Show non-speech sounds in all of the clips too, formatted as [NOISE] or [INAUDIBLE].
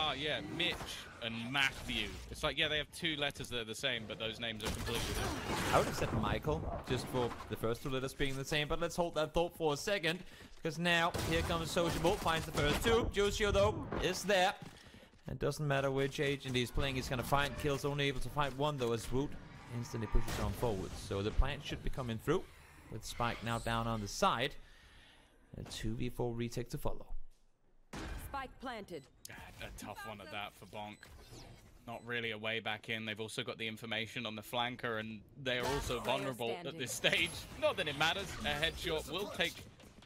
Ah, yeah, Mitch and Matthew. It's like, yeah, they have two letters that are the same, but those names are completely different. I would have said Michael, just for the first two letters being the same, but let's hold that thought for a second, because now, here comes Sociable, finds the first two. juseu, though, is there. It doesn't matter which agent he's playing, he's gonna find kills, only able to find one, though, as Woot instantly pushes on forward. So the plant should be coming through, with Spike now down on the side. A 2v4 retake to follow. Spike planted. A tough one at that for Bonk. Not really a way back in. They've also got the information on the flanker, and they are also vulnerable at this stage. Not that it matters. A headshot will take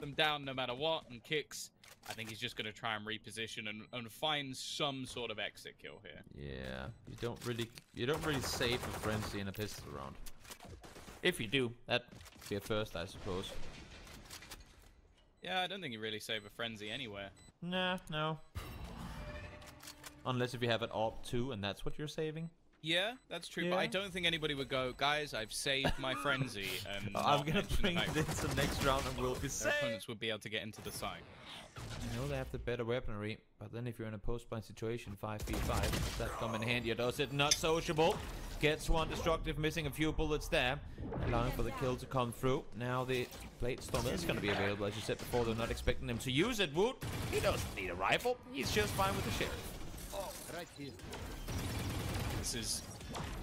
them down no matter what, and kicks. I think he's just going to try and reposition and, and find some sort of exit kill here. Yeah, you don't really, you don't really save a frenzy in a pistol round. If you do, that'd be a first, I suppose. Yeah, I don't think you really save a frenzy anywhere. Nah, no. Unless if you have it op 2 and that's what you're saving. Yeah, that's true, Yeah. but I don't think anybody would go, guys, I've saved my frenzy, [LAUGHS] and I'm gonna mention the bring fact this the next round and we'll be Their safe. opponents would be able to get into the site. I know they have the better weaponry, but then if you're in a post-blind situation, 5v5, does that come in handy or does it not sociable? Gets one destructive, missing a few bullets there, allowing for the kill to come through. Now the Bladestorm is going to be available, as you said before, they're not expecting him to use it, Woot. He doesn't need a rifle, he's just fine with the sheriff. Right here. This is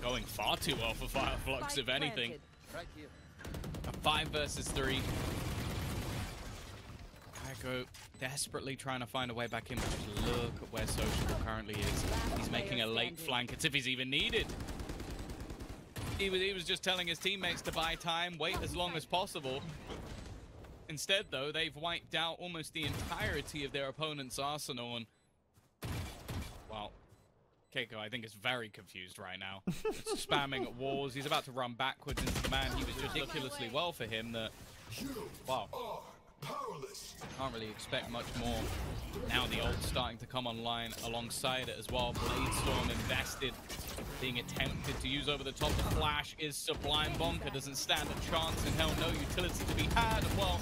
going far too well for Fireflux, if anything. Right here. A five versus three. Keiko desperately trying to find a way back in, look at where Social currently is. He's making a late flank. It's if he's even needed. He was, he was just telling his teammates to buy time, wait as long as possible. Instead, though, they've wiped out almost the entirety of their opponent's arsenal, and well, Keiko, I think, is very confused right now. Just [LAUGHS] spamming at walls. He's about to run backwards into the man. He was just ridiculously well for him that, wow, can't really expect much more. Now the ult's starting to come online alongside it as well. Bladestorm invested, being attempted to use over the top. The flash is Sublime. bonkar doesn't stand a chance in hell. No utility to be had. Well,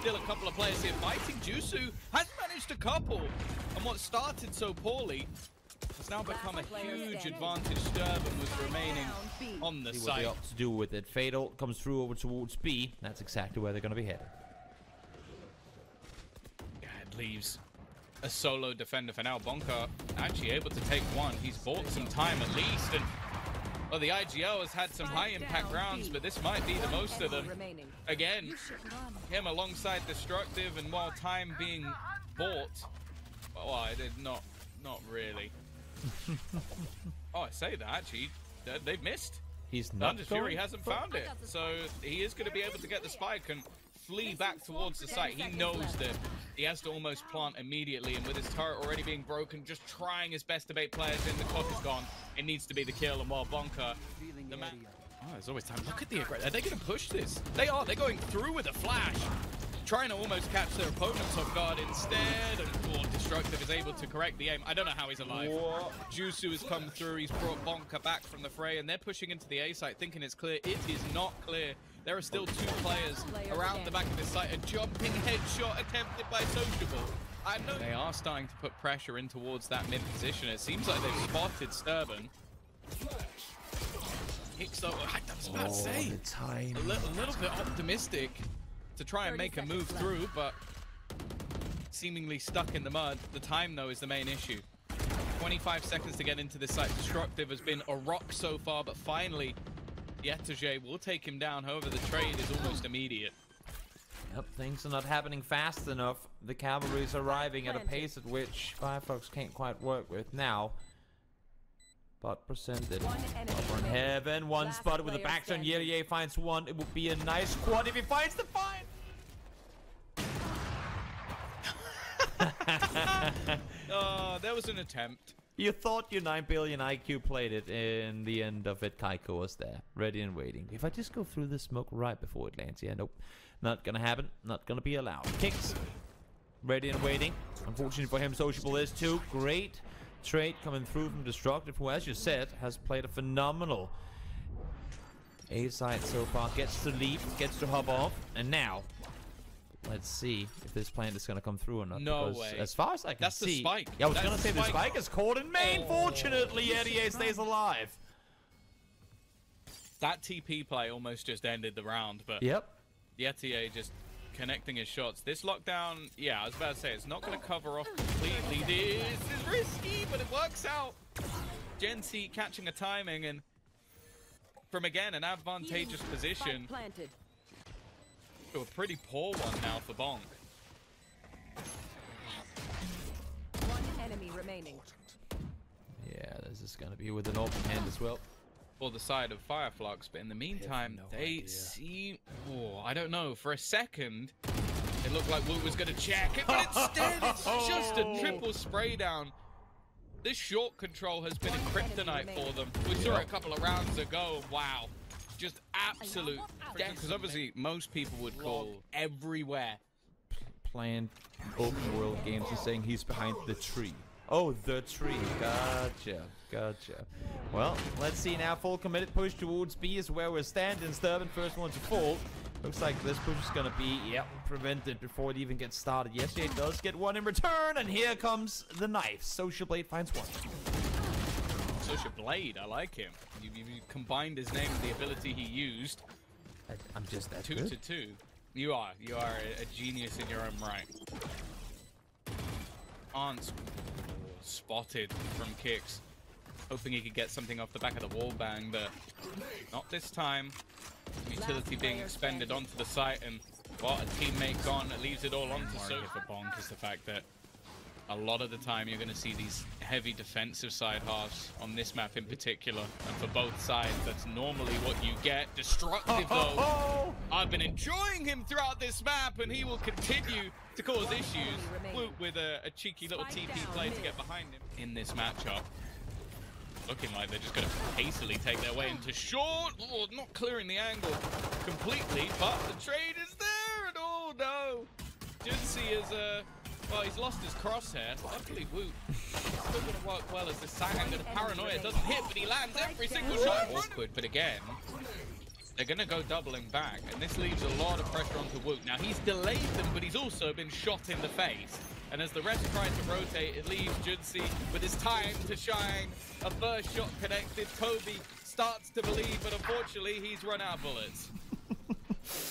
still a couple of players here fighting. juseu has managed a couple. And what started so poorly has now become a huge advantage. sterben was remaining on the See what they site. opt to do with it. Fatal comes through over towards B. That's exactly where they're going to be headed. Yeah, it leaves a solo defender for now. bonkar actually able to take one. He's bought some time at least. And well, the IGL has had some high impact rounds, but this might be the most of them. Remaining. Again, him alongside Destructive and while time being bought. Oh, I did not, not really. [LAUGHS] oh, I say that actually. they- They've missed. He's not Under Fury hasn't found it, so he is going to be able to get the spike and flee back towards the site. He knows that he has to almost plant immediately, and with his turret already being broken, just trying his best to bait players in. The clock is gone. It needs to be the kill, and while bonkar, the man. Oh, there's always time. Look at the aggression. Are they going to push this? They are. They're going through with a flash. Trying to almost catch their opponents off guard instead. And oh, Destructive is able to correct the aim. I don't know how he's alive. juseu has come through. He's brought bonkar back from the fray. And they're pushing into the A site thinking it's clear. It is not clear. There are still two players around the back of this site. A jumping headshot attempted by Sociable. I know they are starting to put pressure in towards that mid position. It seems like they've spotted sterben. Kicks though, I was about to oh, say, the time. a little, a little bit optimistic to try and make a move seconds through, but seemingly stuck in the mud. The time though is the main issue. 25 seconds to get into this site. Destructive has been a rock so far, but finally, the Etege will take him down. However, the trade is almost immediate. Yep, things are not happening fast enough. The cavalry is arriving at a pace at which Fireflux can't quite work with now. But presented. One enemy Over in heaven, one Last spot with a player backstone. standing. Finds one. It would be a nice quad if he finds the find. [LAUGHS] [LAUGHS] oh, there was an attempt. You thought your 9 billion IQ played it. In the end of it, Keiko was there, ready and waiting. If I just go through the smoke right before it lands, yeah, nope. Not gonna happen. Not gonna be allowed. Kicks. Ready and waiting. Unfortunately for him, Sociable is too. Great trade coming through from Destructive, who, as you said, has played a phenomenal A side so far. Gets to leap, gets to hop off, and now let's see if this plant is gonna come through or not. No because way. As far as I can That's the spike. Yeah, I was That's gonna say the spike. spike is caught in main. Oh. Fortunately, Eddie stays alive. That TP play almost just ended the round, but Yep. Yetier just connecting his shots. This lockdown, yeah, I was about to say, it's not going to cover off completely. This is risky, but it works out. Gen C catching a timing and from again an advantageous position Spike planted. To a pretty poor one now for Bonk. One enemy remaining. Yeah, this is gonna be with an open hand as well. For the side of Fireflux, but in the meantime, no they idea. seem. Oh, I don't know. For a second, it looked like Woot was going to check it, but [LAUGHS] instead, it's oh. just a triple spray down. This short control has been a kryptonite for them. We saw it a couple of rounds ago. Wow. Just absolute. Because obviously, most people would call everywhere. Playing open world games and saying he's behind the tree. Oh, the tree. Gotcha. Gotcha. Well, let's see now. Full committed push towards B is where we're standing. sterben first one to fall. Looks like this push is gonna be, yep, prevented before it even gets started. Yes, it does get one in return, and here comes the knife. Social Blade finds one. Social Blade, I like him. You, you, you combined his name with the ability he used. I, I'm just that Two good. to two. You are. You are a, a genius in your own right. Arns spotted from kicks. Hoping he could get something off the back of the wall bang, but not this time. Utility being expended onto the site, and what a teammate gone leaves it all onto so for Bonk is the fact that a lot of the time you're going to see these heavy defensive side halves on this map in particular, and for both sides, that's normally what you get. Destructive though. Oh! I've been enjoying him throughout this map, and he will continue to cause issues Woot with a, a cheeky little TP down play to get behind him in this matchup. Looking like they're just going to hastily take their way into short. Oh, not clearing the angle completely, but the trade is there, and oh no. Jinsey is, uh, well, he's lost his crosshair. Luckily, Woot still going to work well as the Sang. The paranoia doesn't hit, but he lands every single shot. Awkward, but again, they're going to go doubling back, and this leaves a lot of pressure onto Woot. Now, he's delayed them, but he's also been shot in the face. And as the rest try to rotate, it leaves Judsey with his time to shine. A first shot connected. Kobe starts to believe, but unfortunately, he's run out of bullets.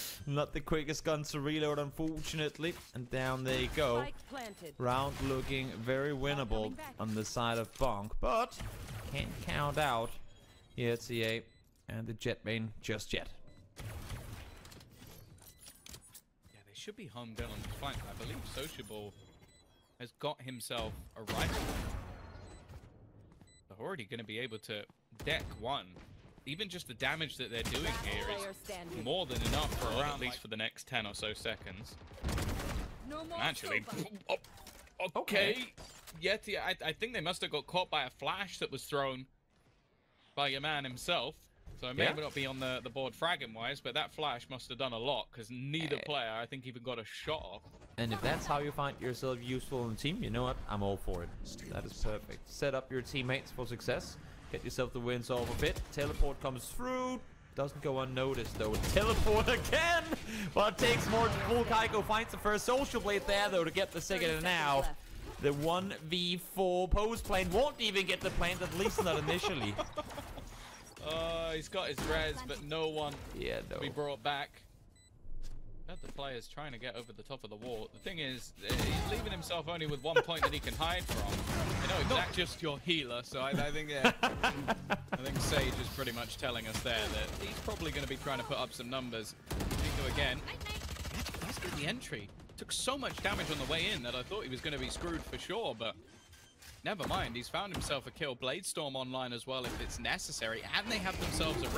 [LAUGHS] Not the quickest guns to reload, unfortunately. And down they go. Round looking very winnable on the side of Bonk, but can't count out ETA and the Jett main just yet. Yeah, they should be home in on the flank. I believe Sociable has got himself a rifle. They're already going to be able to deck one. Even just the damage that they're doing Last here standing. more than enough for around at least for the next 10 or so seconds. No more Actually, sofa. [LAUGHS] oh, okay. Yeti, I, I think they must have got caught by a flash that was thrown by your man himself. So it may Yeah. not be on the, the board fragging wise, but that flash must have done a lot because neither Eh. player, I think, even got a shot off. And if that's how you find yourself useful in the team, you know what? I'm all for it. That is perfect. Set up your teammates for success. Get yourself the wins off a bit. Teleport comes through. Doesn't go unnoticed though. [LAUGHS] Teleport again! But it takes more. Full Keiko finds the first social blade there though to get the second and now. seconds The 1v4 post plane won't even get the plane, at least not initially. [LAUGHS] Uh, he's got his res, but no one Yeah, no. to be brought back. But the player's trying to get over the top of the wall. The thing is, uh, he's leaving himself only with one point that he can hide from. You know, not just your healer, so I, I think yeah, [LAUGHS] I think Sage is pretty much telling us there that he's probably going to be trying to put up some numbers. Nico again. Let's get the entry. Took so much damage on the way in that I thought he was going to be screwed for sure, but never mind. He's found himself a kill. Bladestorm online as well if it's necessary, and they have themselves a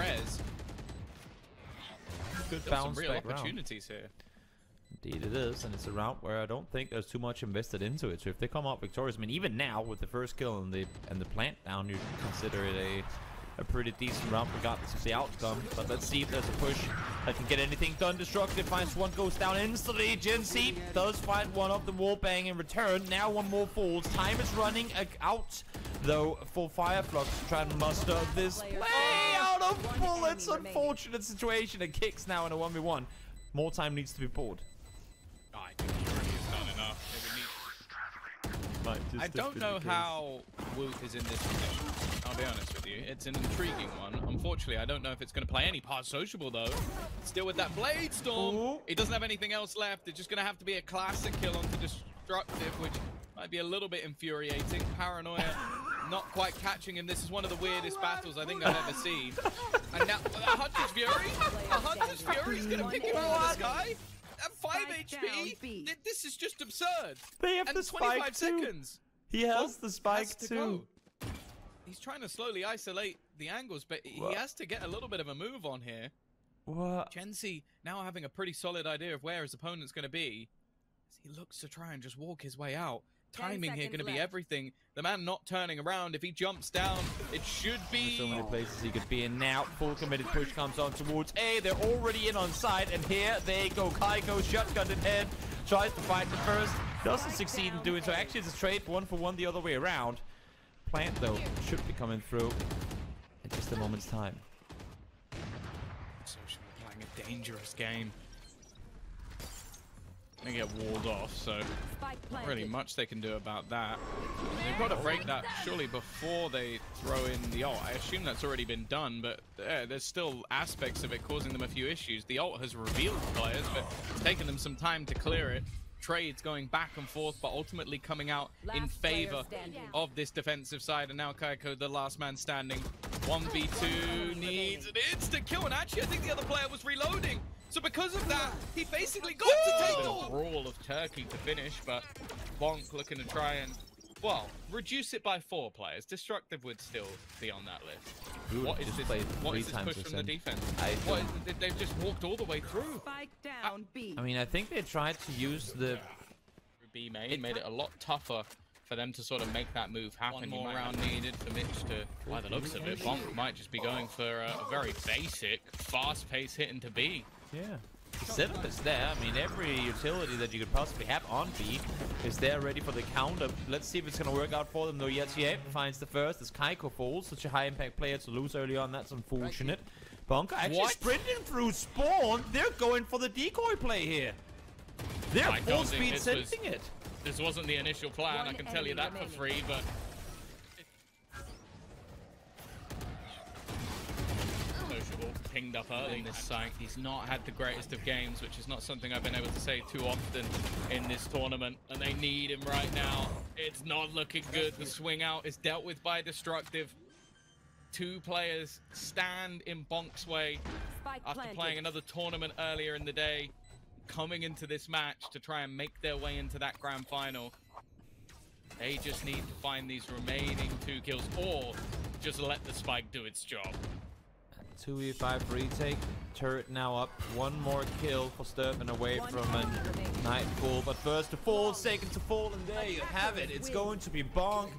res. Good Still some real back round. opportunities here. Indeed it is, and it's a round where I don't think there's too much invested into it. So if they come out victorious, I mean, even now with the first kill and the and the plant down, you consider it a a pretty decent round regardless of the outcome. But let's see if there's a push that can get anything done. Destructive finds one, goes down instantly. Gency does find one of the wall bang in return. Now one more falls. Time is running out though for Fireflux to try and muster this play standing. out bullets. enemy remaining. Unfortunate situation. It kicks now in a 1v1. More time needs to be bought. I think Fury has done enough. They would need- Might just I don't know how Woot is in this position. I'll be honest with you. It's an intriguing one. Unfortunately, I don't know if it's going to play any part sociable, though. Still with that Blade Storm. Ooh. He doesn't have anything else left. It's just going to have to be a classic kill onto Destructive, which might be a little bit infuriating. Paranoia [LAUGHS] not quite catching him. This is one of the weirdest battles I think I've ever seen. And now, a Hunter's Fury? A Hunter's Fury is going to pick him out of the sky? At 5 HP? Th- This is just absurd. They have and the 25 spike too. seconds. He has Bolt the spike has to too. go. He's trying to slowly isolate the angles, but he has to get a little bit of a move on here. What? Gensi now having a pretty solid idea of where his opponent's going to be. As he looks to try and just walk his way out. Ten Timing here going to be everything. The man not turning around. If he jumps down, it should be. So many places he could be in now. Full committed push comes on towards A. They're already in on site, and here they go. Keiko shotgun in head. Tries to fight the first. Doesn't succeed in doing so. Actually, it's a trade one for one the other way around. Plant, though, should be coming through in just a moment's time. Social playing a dangerous game. They get walled off, so really much they can do about that. They've got to break that surely before they throw in the ult. I assume that's already been done, but uh, there's still aspects of it causing them a few issues. The ult has revealed players, but it's taken them some time to clear it. Trades going back and forth, but ultimately coming out in favor of this defensive side. And now Keiko, the last man standing. 1v2 needs an instant kill. And actually, I think the other player was reloading. So because of that, he basically got to take the brawl of Turkey to finish. But Bonk looking to try and, well, reduce it by four players. Destructive would still be on that list. Would What is this, played what three is this push from the defense? I What don't- they- they've just walked all the way through. Spike down B. I mean, I think they tried to use the B main made it a lot tougher for them to sort of make that move happen. One more round needed for Mitch to, by the looks of it, Bonk might just be going for a, a very basic, fast-paced hit into B. Yeah. The setup is there. I mean, every utility that you could possibly have on B is there ready for the counter. Let's see if it's going to work out for them, though. Yetier finds the first as Keiko falls. Such a high impact player to lose early on. That's unfortunate. bonkar actually What? sprinting through spawn. They're going for the decoy play here. They're I full speed this was- sensing it. This wasn't the initial plan, One I can tell you enemy that for free, but... pinged up early in this site. He's not had the greatest of games, which is not something I've been able to say too often in this tournament, and they need him right now. It's not looking good. The swing out is dealt with by Destructive. Two players stand in Bonk's way Spike after planted. playing another tournament earlier in the day, coming into this match to try and make their way into that grand final. They just need to find these remaining two kills or just let the spike do its job. 2v5 retake. Turret now up. One more kill for sterben away One from a. Nightfall. But first to fall, second to fall, and there you have it. It's going to be Bonk